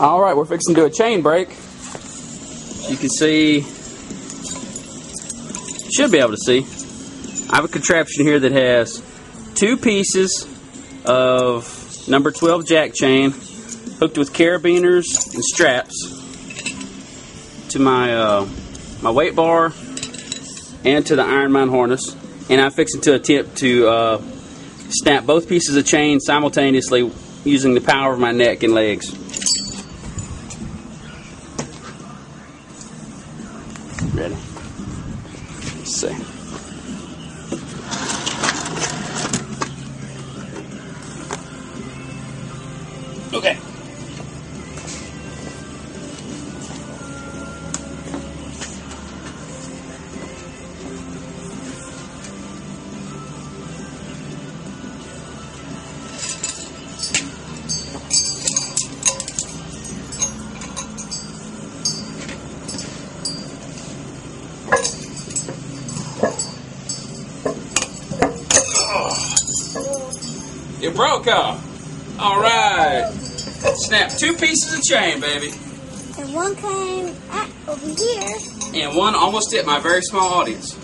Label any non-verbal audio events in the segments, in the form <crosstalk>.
All right, we're fixing to do a chain break. You can see, should be able to see. I have a contraption here that has two pieces of number 12 jack chain hooked with carabiners and straps to my uh, my weight bar and to the IronMind harness. And I'm fixing to attempt to uh, snap both pieces of chain simultaneously using the power of my neck and legs. Ready? Let's see. Okay. It broke off. All right. Snap two pieces of chain, baby. And one came over here. And one almost hit my very small audience.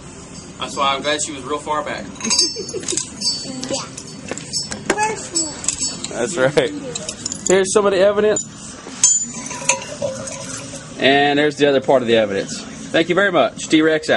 That's why I'm glad she was real far back. <laughs> Yeah. First one. That's right. Here's some of the evidence. And there's the other part of the evidence. Thank you very much. T Rex out.